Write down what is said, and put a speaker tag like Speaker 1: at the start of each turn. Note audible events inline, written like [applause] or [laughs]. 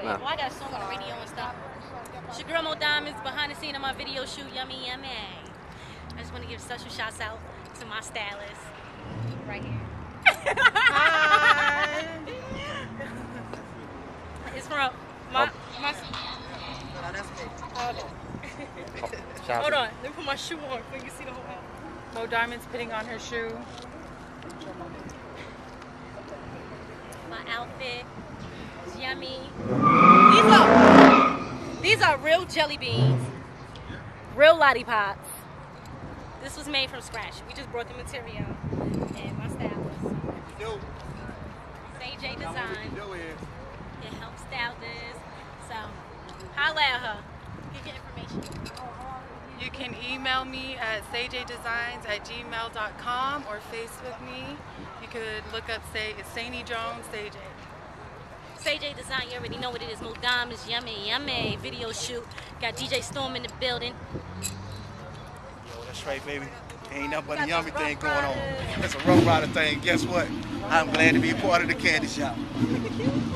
Speaker 1: but
Speaker 2: Nah.
Speaker 1: well, I got a song on the radio and stuff. It's your girl Moe Diamondz behind the scene of my video shoot, Yummi Yummi. I just want to give special shouts out to my stylist right here. Hi. it's from my, my oh. Hold on. [laughs]
Speaker 2: Shout
Speaker 1: Hold on. Let me put my shoe on so you can see the whole outfit.
Speaker 3: Mo Diamond's putting on her shoe.
Speaker 1: my outfit. It's yummy. These are these are real jelly beans, real lollipops. This was made from scratch. We just brought the material and my stylist. CJ Design. It helps style this. So holla at her. Get your information.
Speaker 3: You can email me at cjdesigns at gmail.com or Facebook me. You could look up, say, it's Sani Jones, Say
Speaker 1: CJ Design, you already know what it is. Moe Diamondz, yummy, yummy. Video shoot. Got DJ Storm in the building.
Speaker 4: Yo, that's right, baby. Ain't nothing but a yummy thing going on. It's a rough rider thing. Guess what? I'm glad to be a part of the candy shop. [laughs]